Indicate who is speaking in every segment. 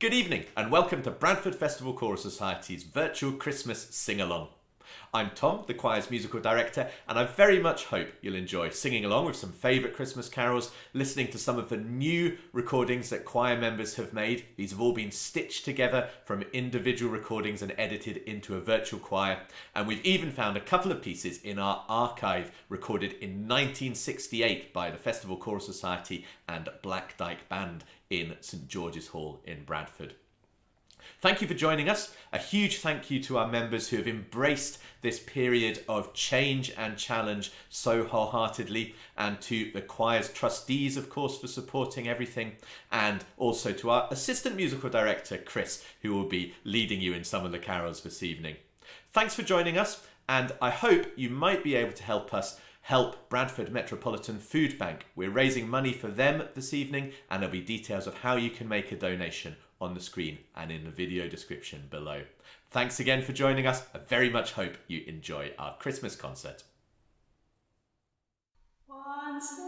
Speaker 1: Good evening and welcome to Bradford Festival Choral Society's virtual Christmas sing along. I'm Tom, the choir's musical director, and I very much hope you'll enjoy singing along with some favourite Christmas carols, listening to some of the new recordings that choir members have made. These have all been stitched together from individual recordings and edited into a virtual choir. And we've even found a couple of pieces in our archive recorded in 1968 by the Festival Choral Society and Black Dyke Band in St George's Hall in Bradford. Thank you for joining us. A huge thank you to our members who have embraced this period of change and challenge so wholeheartedly, and to the choir's trustees, of course, for supporting everything, and also to our assistant musical director, Chris, who will be leading you in some of the carols this evening. Thanks for joining us, and I hope you might be able to help us help Bradford Metropolitan Food Bank. We're raising money for them this evening, and there'll be details of how you can make a donation on the screen and in the video description below. Thanks again for joining us. I very much hope you enjoy our Christmas concert.
Speaker 2: Once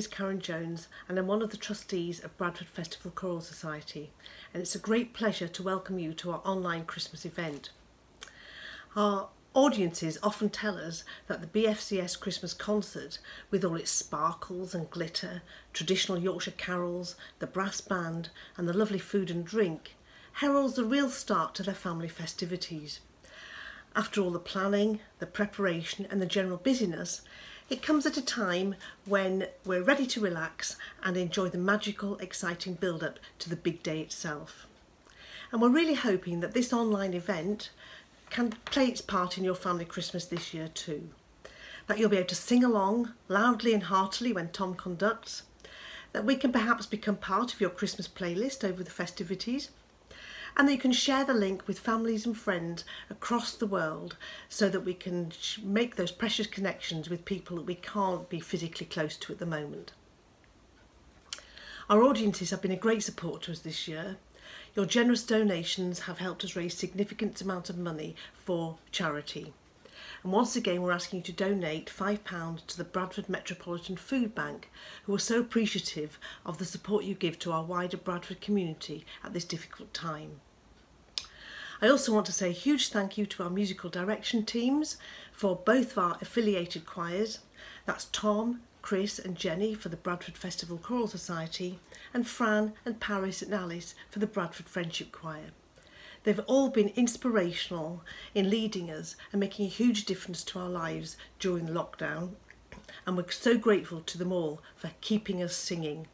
Speaker 3: is Karen Jones and I'm one of the trustees of Bradford Festival Choral Society and it's a great pleasure to welcome you to our online Christmas event. Our audiences often tell us that the BFCS Christmas concert, with all its sparkles and glitter, traditional Yorkshire carols, the brass band and the lovely food and drink, heralds the real start to their family festivities. After all the planning, the preparation and the general busyness, it comes at a time when we're ready to relax and enjoy the magical, exciting build-up to the big day itself. And we're really hoping that this online event can play its part in your family Christmas this year too. That you'll be able to sing along loudly and heartily when Tom conducts, that we can perhaps become part of your Christmas playlist over the festivities, and you can share the link with families and friends across the world so that we can make those precious connections with people that we can't be physically close to at the moment. Our audiences have been a great support to us this year. Your generous donations have helped us raise significant amount of money for charity. And once again, we're asking you to donate £5 to the Bradford Metropolitan Food Bank, who are so appreciative of the support you give to our wider Bradford community at this difficult time. I also want to say a huge thank you to our musical direction teams for both of our affiliated choirs. That's Tom, Chris and Jenny for the Bradford Festival Choral Society and Fran and Paris and Alice for the Bradford Friendship Choir. They've all been inspirational in leading us and making a huge difference to our lives during lockdown and we're so grateful to them all for keeping us singing.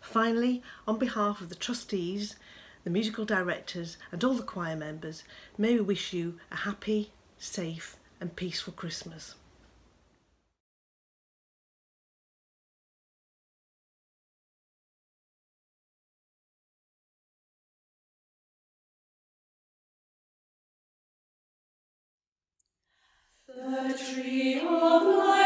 Speaker 3: Finally, on behalf of the trustees, the musical directors and all the choir members, may we wish you a happy, safe and peaceful Christmas.
Speaker 2: The tree of life,